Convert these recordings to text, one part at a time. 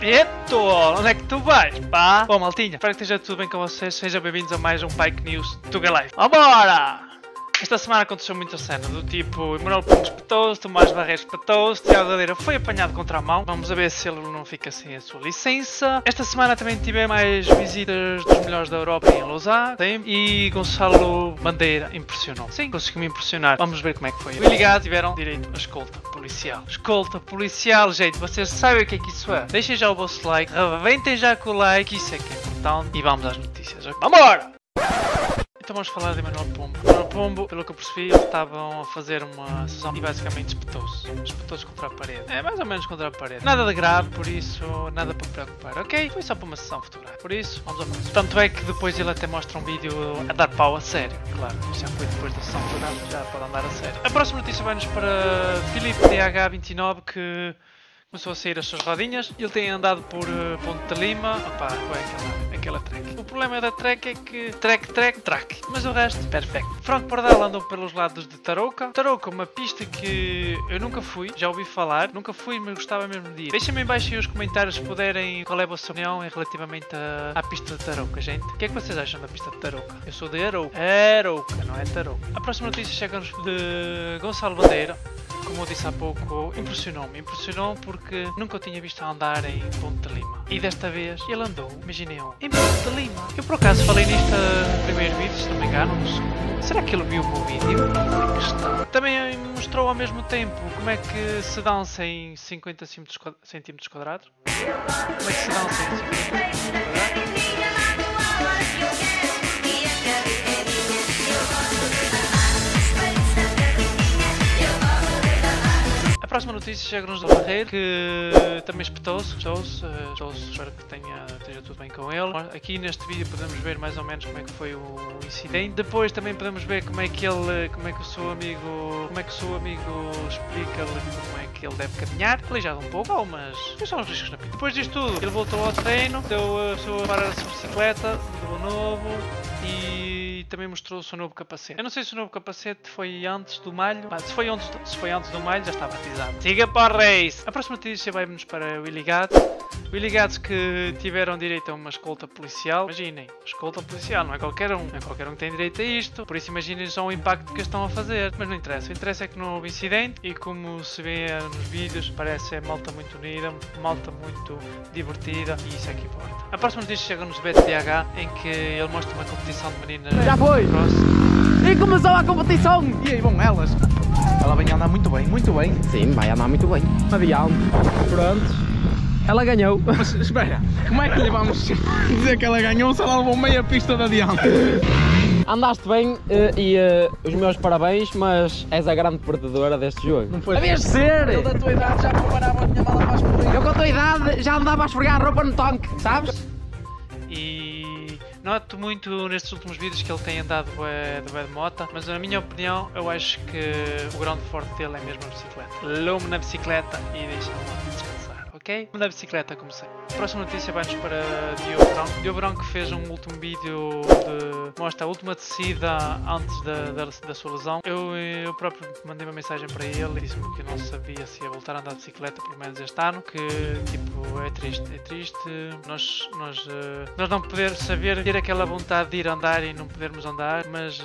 Eto, onde é que tu vais, pá? Bom, maltinha, espero que esteja tudo bem com vocês. Sejam bem-vindos a mais um Pike News Tuga Life. Vambora! Esta semana aconteceu muita cena, do tipo Emanuel Pombo espetou-se, Tomás Barreiros espetou-se, Tiago Gadeira foi apanhado contra a mão. Vamos a ver se ele não fica sem a sua licença. Esta semana também tive mais visitas dos melhores da Europa em Lausanne. E Gonçalo Bandeira impressionou. Sim, conseguiu me impressionar. Vamos ver como é que foi. O ligado tiveram direito a escolta policial. Escolta policial, gente, vocês sabem o que é que isso é. Deixem já o vosso like, reventem já com o like, isso é que é importante. E vamos às notícias. Vambora! Então vamos falar de Emanuel Pombo. Emanuel Pombo, pelo que eu percebi, eles estavam a fazer uma sessão e basicamente espetou-se. Espetou-se contra a parede. É, mais ou menos contra a parede. Nada de grave, por isso, nada para preocupar. Ok? Foi só para uma sessão fotográfica. Por isso, vamos ao próximo. Tanto é que depois ele até mostra um vídeo a dar pau a sério. Claro, já foi depois da sessão fotográfica, já pode andar a sério. A próxima notícia vai-nos para Filipe DH29, que começou a sair as suas rodinhas. Ele tem andado por uh, Ponte de Lima. Opá, é aquela, aquela track. O problema da track é que track, track, track. Mas o resto, perfeito. Franco Pardal andou pelos lados de Tarouca. Tarouca, uma pista que eu nunca fui, já ouvi falar. Nunca fui, mas gostava mesmo de ir. Deixem-me em baixo aí os comentários se puderem qual é a vossa opinião relativamente à, à pista de Tarouca, gente. O que é que vocês acham da pista de Tarouca? Eu sou de Arouca. Arouca, não é Tarouca. A próxima notícia chega-nos de Gonçalo Bandeira como eu disse há pouco, impressionou-me. Impressionou porque nunca o tinha visto andar em Ponte de Lima. E desta vez ele andou, imaginei eu, em Ponte de Lima. Eu por acaso falei nisto no primeiro vídeo, se não me engano, no segundo. Será que ele viu o meu vídeo? Também mostrou ao mesmo tempo como é que se dança em 50 centímetros quadrados. Como é que se dança em 50 centímetros quadrados? Próxima notícia chega-nos do Barreiro, que também espetou-se, espetou-se, espetou-se, espero que tenha, esteja tudo bem com ele. Aqui neste vídeo podemos ver mais ou menos como é que foi o incidente. Depois também podemos ver como é que ele, como é que o seu amigo, como é que o seu amigo explica-lhe como é que ele deve caminhar. Aleijado um pouco, mas são os riscos na pista. Depois disto tudo, ele voltou ao treino, deu a sua para a sua bicicleta, deu novo e também mostrou o seu novo capacete. Eu não sei se o novo capacete foi antes do malho, mas se foi antes do, se foi antes do malho já está batizado. Siga para o Reis! A próxima notícia vai-nos para o Illigado. O que tiveram direito a uma escolta policial. Imaginem, escolta policial, não é qualquer um. Não é qualquer um que tem direito a isto. Por isso imaginem só o impacto que estão a fazer. Mas não interessa. O interessa é que não houve incidente e como se vê nos vídeos, parece ser malta muito unida, malta muito divertida e isso é que importa. A próxima notícia chega-nos BTH em que ele mostra uma competição de meninas. Já foi! E começou a competição! E aí vão elas! Ela vem andar muito bem, muito bem. Sim, vai andar muito bem. Adiante. Pronto. Ela ganhou. Mas espera, como é que lhe vamos dizer que ela ganhou se ela levou meia pista de adiante? Andaste bem uh, e uh, os meus parabéns, mas és a grande perdedora deste jogo. Não foi? Havias de ser! Eu da tua idade já preparava a minha mala para as Eu com a tua idade já andava a esfregar roupa no tanque, sabes? Noto muito nestes últimos vídeos que ele tem andado de bué de moto, mas na minha opinião eu acho que o grande forte dele é mesmo a bicicleta. Lume na bicicleta e deixa a ok? Na bicicleta comecei. A próxima notícia vai-nos para Diogo Branco. Diogo Branco fez um último vídeo de mostra a última descida antes da, da, da sua lesão. Eu, eu próprio mandei uma mensagem para ele e disse-me que não sabia se ia voltar a andar de bicicleta pelo menos este ano, que tipo é triste, é triste nós, nós, uh, nós não poder saber ter aquela vontade de ir andar e não podermos andar, mas, uh,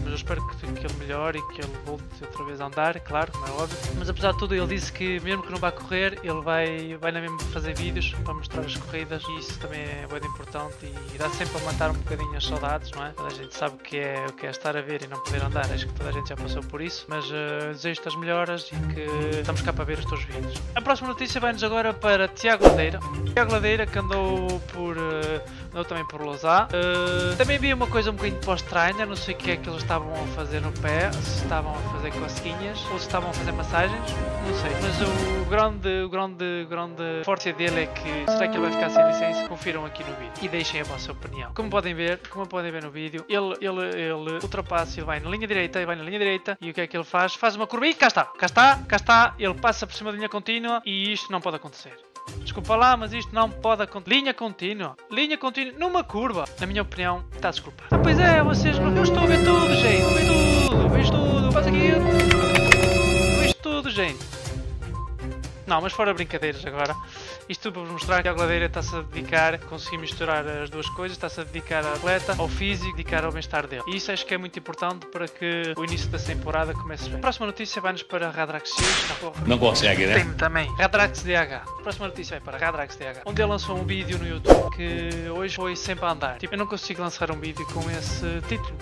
mas eu espero que, que ele melhore e que ele volte outra vez a andar, claro, como é óbvio. Mas apesar de tudo ele disse que mesmo que não vá correr, ele vai, vai na mesma fazer vídeos para mostrar as corridas e isso também é bem importante e dá sempre a matar um bocadinho as saudades, não é? Toda a gente sabe o que é, o que é estar a ver e não poder andar, acho que toda a gente já passou por isso, mas uh, desejo-te as melhoras e que estamos cá para ver os teus vídeos. A próxima notícia vai-nos agora para Tiago Ladeira. Tiago Ladeira que andou por. Uh, andou também por Lausanne. Uh, também vi uma coisa um bocadinho estranha, não sei o que é que eles estavam a fazer no pé, se estavam a fazer cosquinhas ou se estavam a fazer massagens, não sei. Mas o grande, o grande, grande força dele é que será que ele vai ficar sem licença? Confiram aqui no vídeo e deixem a vossa opinião. Como podem ver, como podem ver no vídeo, ele, ele, ele ultrapassa, ele vai na linha direita, ele vai na linha direita e o que é que ele faz? Faz uma curva e cá está, cá está, cá está, ele passa por cima da linha contínua e isto não pode acontecer. Desculpa lá, mas isto não pode acontecer. Linha contínua. Linha contínua numa curva. Na minha opinião, está desculpado. Ah, pois é, vocês não. Eu estou a ver tudo, gente. Vejo tudo, vejo tudo. Faz aqui. Vejo tudo, gente. Não, mas fora brincadeiras agora. Isto tudo para vos mostrar que a Gladeira está-se a dedicar, conseguir misturar as duas coisas, está-se a dedicar ao atleta, ao físico, dedicar ao bem-estar dele. E isso acho que é muito importante para que o início da temporada comece bem. A próxima notícia vai-nos para Radrax X. Não. Não consegue, né? Tem também. Radrax DH. A próxima notícia vai para Radrax DH. Onde ele lançou um vídeo no YouTube que hoje foi sempre a andar. Tipo, eu não consigo lançar um vídeo com esse título.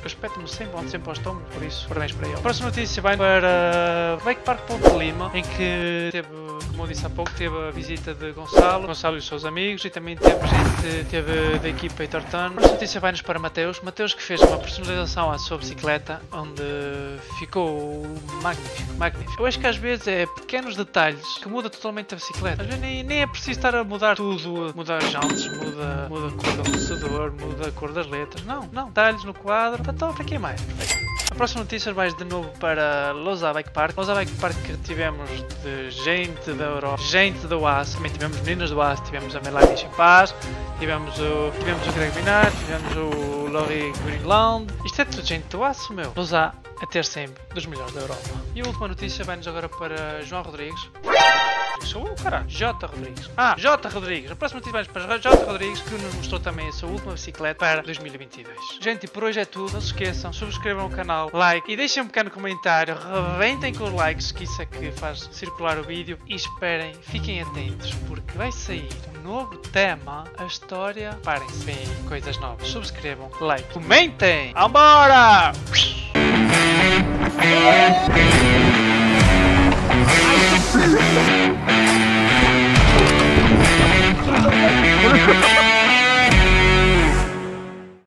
Eu espeto-me sempre, onde sempre aos tomos, por isso, parabéns para ele. A próxima notícia vai para Wake Park Ponte Lima, em que teve, como eu disse há pouco, teve a visita de Gonçalo, Gonçalo e os seus amigos, e também teve gente, teve da equipa Heitor Turn. A notícia vai-nos para Mateus. Mateus que fez uma personalização à sua bicicleta, onde ficou magnífico, magnífico. Eu acho que às vezes é pequenos detalhes que muda totalmente a bicicleta. Às vezes nem, nem é preciso estar a mudar tudo, mudar as jantes, muda, muda a cor do amortecedor, muda a cor das letras. Não, não. Detalhes no quadro, está top, aqui é mais. A próxima notícia vai de novo para Losa Bike Park. Losa Bike Park que tivemos de gente da Europa, gente do AS, também tivemos meninas do AS, tivemos a Melanie Chimpaz, tivemos o, tivemos o Greg Minard, tivemos o Laurie Greenland. Isto é tudo gente do AS, meu. Losa a ter sempre dos melhores da Europa. E a última notícia vai-nos agora para João Rodrigues. Sou eu, caralho. J. Rodrigues. Ah, J. Rodrigues. A próxima notícia vai para J. Rodrigues, que nos mostrou também a sua última bicicleta para 2022. Gente, por hoje é tudo. Não se esqueçam, subscrevam o canal, like e deixem um pequeno comentário. Reventem com os likes, que isso é que faz circular o vídeo. E esperem, fiquem atentos, porque vai sair um novo tema. A história. Parem-se, bem coisas novas. Subscrevam, like, comentem. Vambora! Ha ha ha!